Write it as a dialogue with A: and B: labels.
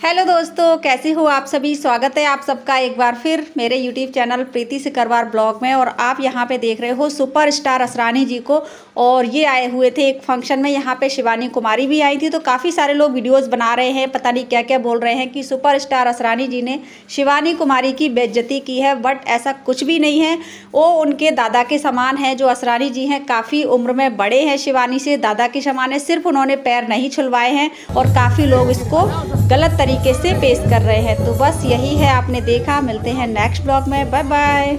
A: दोस्तों, कैसे हो आप सभी? स्वागत है आप सबका एक बार फिर मेरे YouTube channel Preeti Sikarwar blog में और आप यहाँ पे देख रहे हो सुपर स्टार असरानी जी को और ये आए हुए थे एक फ़ंक्शन में। यहाँ पे शिवानी कुमारी भी आई थी तो काफ़ी सारे लोग वीडियोस बना रहे हैं। पता नहीं क्या क्या बोल रहे हैं कि सुपर स्टार असरानी जी ने शिवानी कुमारी की बेज्जती की है, बट ऐसा कुछ भी नहीं है। वो उनके दादा के समान है, जो असरानी जी हैं, काफ़ी उम्र में बड़े हैं शिवानी से। दादा के समान है, सिर्फ़ उन्होंने पैर नहीं छुलवाए हैं और काफ़ी लोग इसको गलत तरीके से पेश कर रहे हैं। तो बस यही है, आपने देखा। मिलते हैं नेक्स्ट ब्लॉग में। Bye bye